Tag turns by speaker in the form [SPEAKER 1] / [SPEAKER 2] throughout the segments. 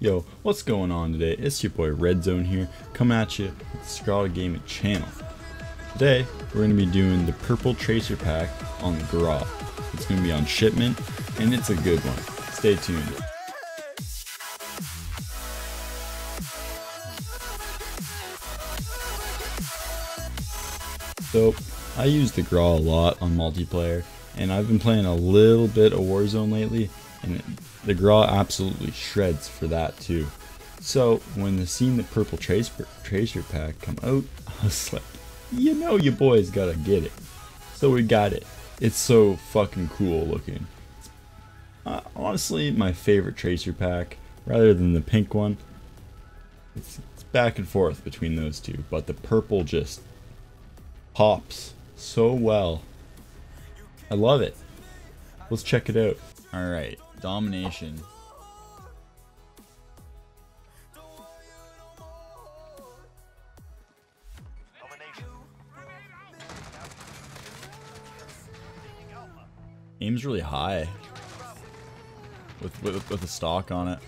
[SPEAKER 1] Yo, what's going on today? It's your boy Red Zone here, come at you with the Skirata Gaming channel. Today, we're going to be doing the Purple Tracer Pack on the Grau. It's going to be on shipment, and it's a good one. Stay tuned. So, I use the Grau a lot on multiplayer, and I've been playing a little bit of Warzone lately, and the Grau absolutely shreds for that too. So when the seen the purple tracer, tracer pack come out, I was like, you know you boys gotta get it. So we got it. It's so fucking cool looking. Uh, honestly, my favorite tracer pack, rather than the pink one. It's, it's back and forth between those two, but the purple just pops so well. I love it. Let's check it out. Alright, domination. Aim's really high with, with with the stock on it.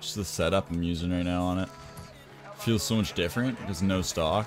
[SPEAKER 1] Just the setup I'm using right now on it feels so much different There's no stock.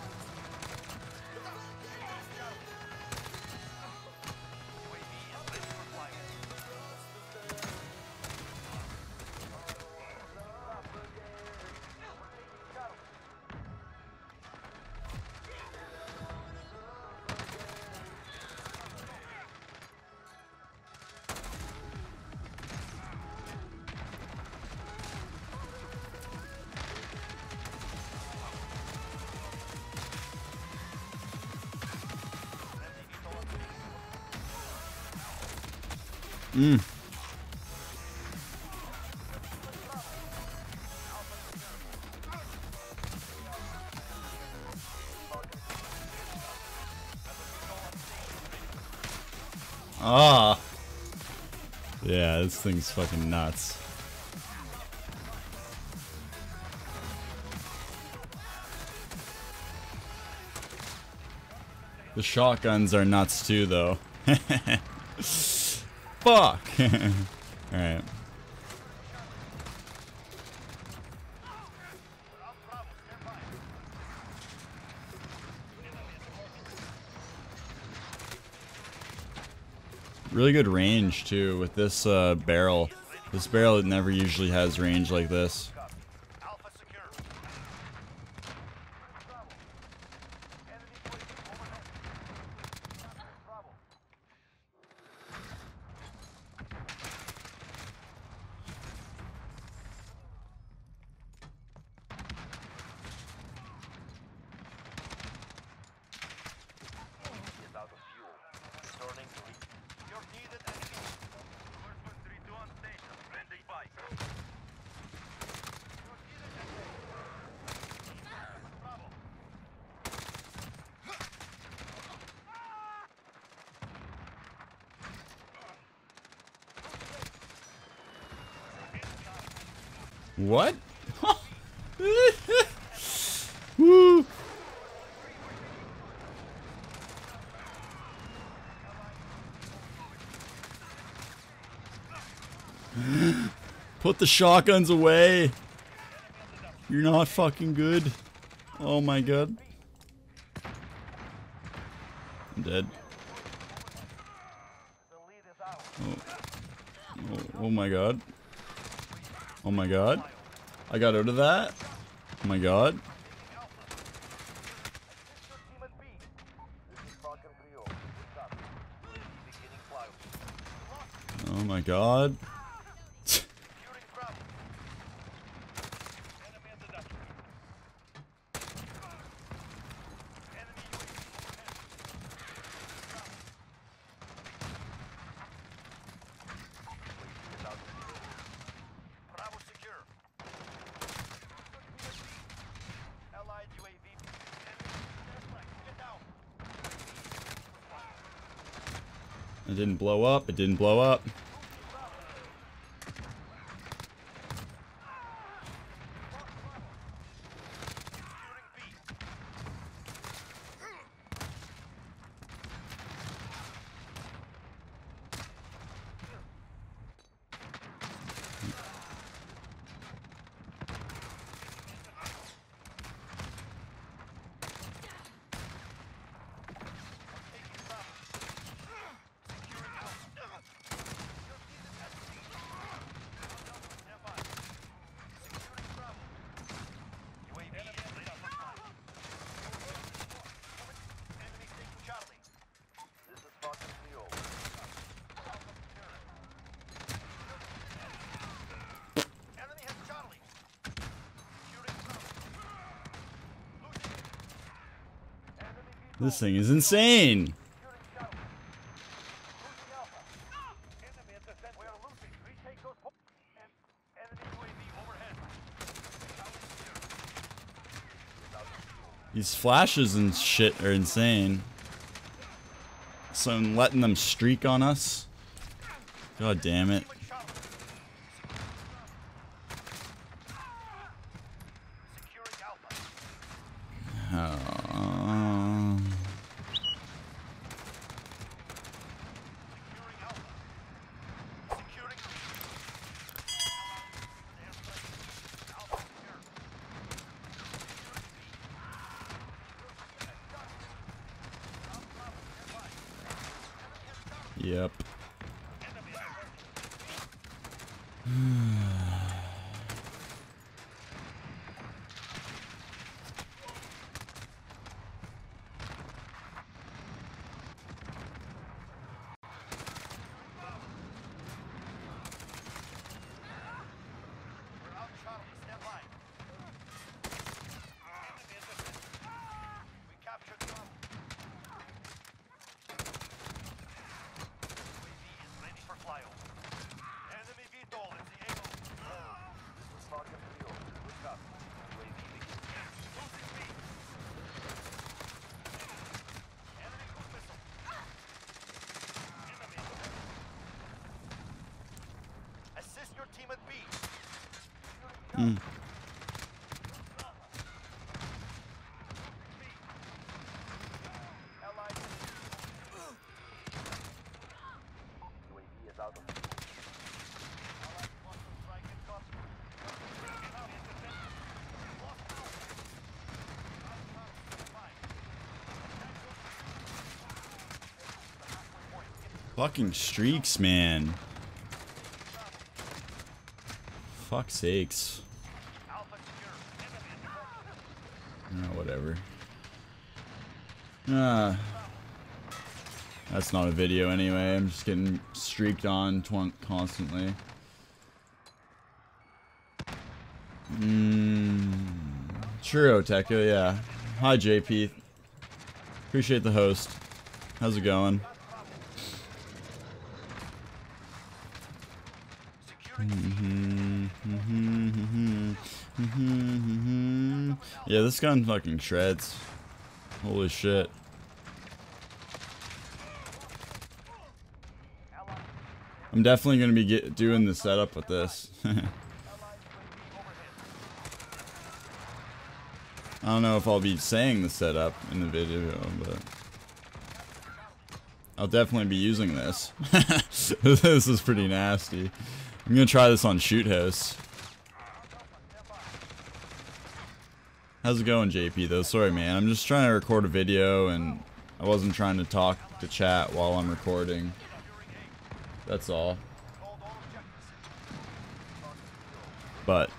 [SPEAKER 1] Mm. Ah. Yeah, this thing's fucking nuts. The shotguns are nuts too, though. Fuck! Alright. Really good range too with this uh, barrel. This barrel never usually has range like this. What? Woo! Put the shotguns away. You're not fucking good. Oh my god. I'm dead. Oh. Oh, oh my god. Oh my god. I got out of that. Oh my god. Oh my god. It didn't blow up. It didn't blow up. This thing is insane. These flashes and shit are insane. So I'm letting them streak on us. God damn it. Uh, yep.
[SPEAKER 2] Incoming.
[SPEAKER 1] Fucking streaks, man. Fuck sakes. Whatever. Ah. That's not a video anyway. I'm just getting streaked on constantly. Mmm. True, Tekka, yeah. Hi, JP. Appreciate the host. How's it going?
[SPEAKER 2] Securing
[SPEAKER 1] Yeah, this gun fucking shreds. Holy shit. I'm definitely gonna be get, doing the setup with this. I don't know if I'll be saying the setup in the video, but I'll definitely be using this. this is pretty nasty. I'm gonna try this on Shoot House. How's it going, JP? Though, sorry, man. I'm just trying to record a video, and I wasn't trying to talk to chat while I'm recording. That's all. But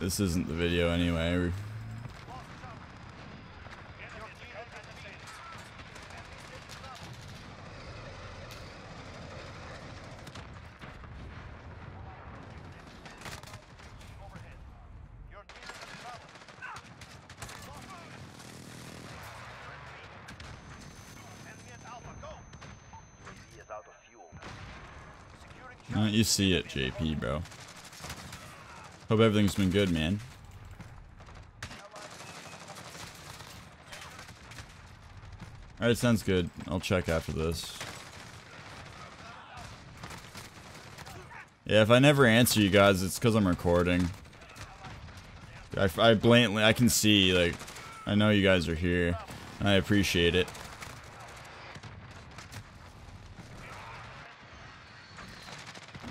[SPEAKER 1] this isn't the video anyway.
[SPEAKER 2] Your team has been defeated. Overhead. Your team is in trouble. Enemy at Alpha, go! UAV is out of fuel.
[SPEAKER 1] Uh, you see it, JP, bro. Hope everything's been good, man. Alright, sounds good. I'll check after this. Yeah, if I never answer you guys, it's because I'm recording. I, I blatantly, I can see, like, I know you guys are here. And I appreciate it.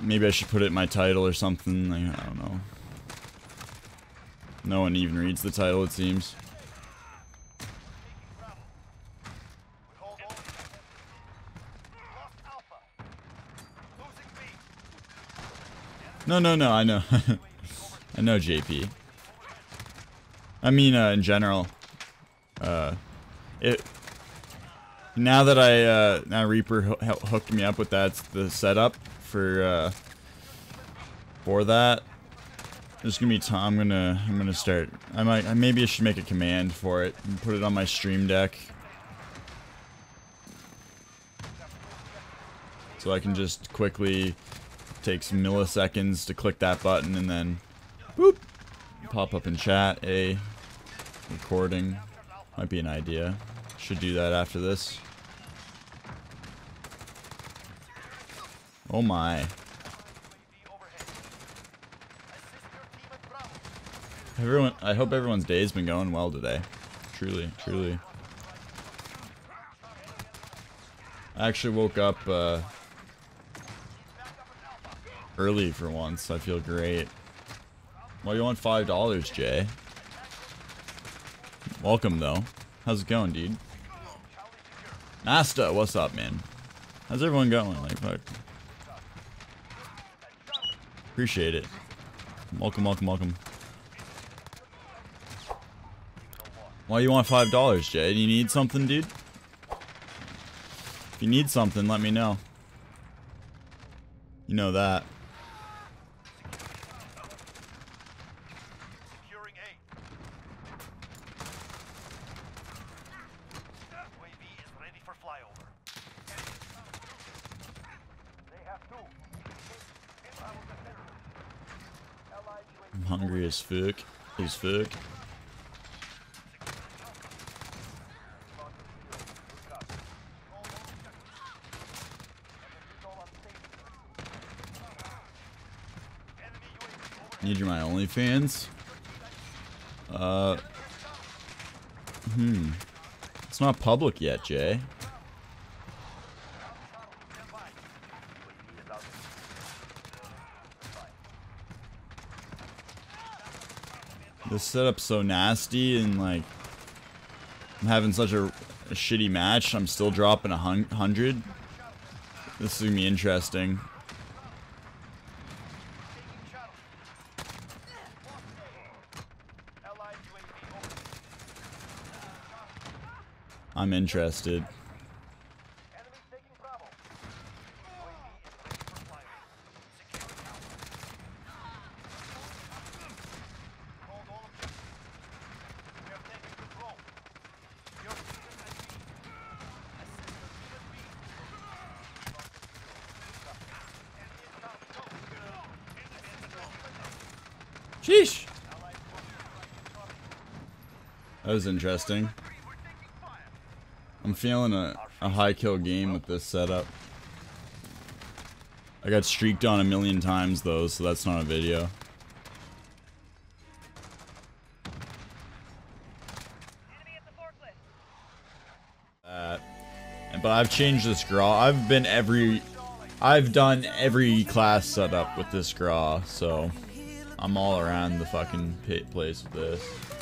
[SPEAKER 1] Maybe I should put it in my title or something. I don't know. No one even reads the title, it seems. No, no, no, I know. I know JP. I mean, uh, in general. Uh, it. Now that I, uh, now Reaper ho- hooked me up with that, the setup for uh, for that. There's gonna be time. I'm gonna I'm gonna start. I might maybe I should make a command for it and put it on my stream deck. So I can just quickly takes milliseconds to click that button and then boop pop up in chat a recording might be an idea should do that after this Oh my. Everyone, I hope everyone's day's been going well today. Truly, truly. I actually woke up uh, early for once. I feel great. Well, you want five dollars, Jay? Welcome though. How's it going, dude? Nasta, what's up, man? How's everyone going? Like, fuck. Appreciate it. Welcome, welcome, welcome. Why you want five dollars, Jay? Do you need something, dude? If you need something, let me know. You know that. Hungry as fuck. As fuck. Need you my OnlyFans? Uh. Hmm. It's not public yet, Jay. This setup's so nasty and like I'm having such a, a shitty match. I'm still dropping a hun hundred. This is gonna be interesting. I'm interested. Sheesh. That was interesting. I'm feeling a, a high kill game with this setup. I got streaked on a million times though, so that's not a video. But I've changed this Grau. I've been every, I've done every class setup with this Grau, so I'm all around the fucking pit place with this.